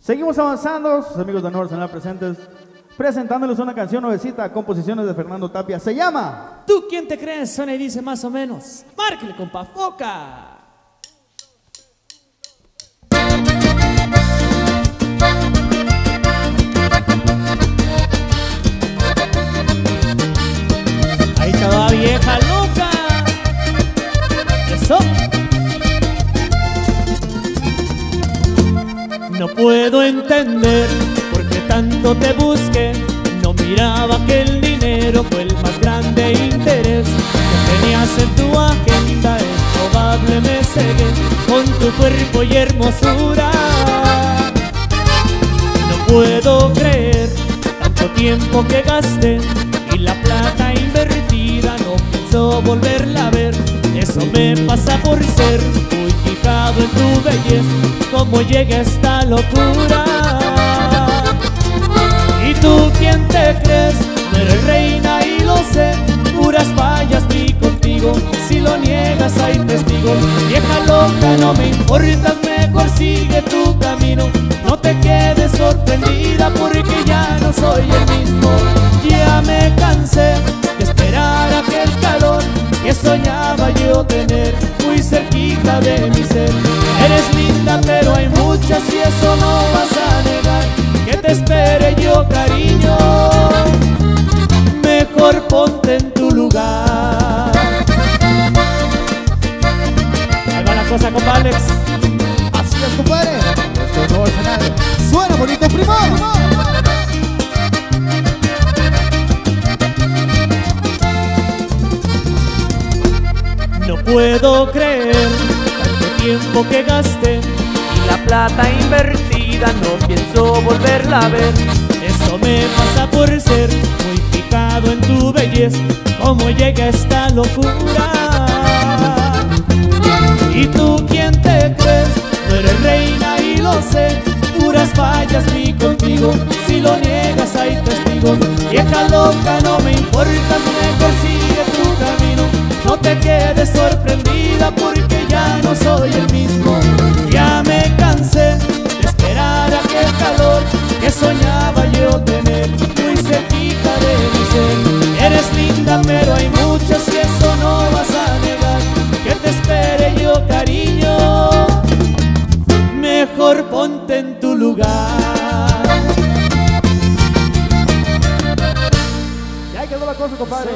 Seguimos avanzando, sus amigos de honor están presentes, presentándoles una canción nuevecita, composiciones de Fernando Tapia. Se llama ¿Tú quién te crees? Suena dice más o menos. Márquele, compa, foca. No puedo entender por qué tanto te busqué. No miraba que el dinero fue el más grande interés que tenías en tu agenda. Es probable me cegué con tu cuerpo y hermosura. No puedo creer tanto tiempo que gasté y la plata invertida no pienso volverla a ver. Eso me pasa por ser muy fijado en tu belleza, como llega esta locura. ¿Y tú quién te crees? No eres reina y lo sé, puras fallas vi contigo. Si lo niegas hay testigos, vieja loca no me importas, mejor sigue tu camino. No te quedes sorprendida porque ya no soy el mismo. Ya me cansé soñaba yo tener muy cerquita de mi ser. Eres linda pero hay muchas y eso no vas a negar. Que te espere yo cariño, mejor ponte en tu lugar. Ahí va la cosa con Alex. Puedo creer tanto tiempo que gasté y la plata invertida no pienso volverla a ver. Eso me pasa por ser muy fijado en tu belleza, como llega esta locura. ¿Y tú quién te crees? No eres reina y lo sé, puras fallas vi contigo. Si lo niegas hay testigos, vieja loca no me importas, te quedes sorprendida porque ya no soy el mismo. Ya me cansé de esperar aquel calor que soñaba yo tener muy cerquita de mi ser. Eres linda pero hay muchas y eso no vas a negar. Que te espere yo cariño, mejor ponte en tu lugar. Ya quedó la cosa, compadre.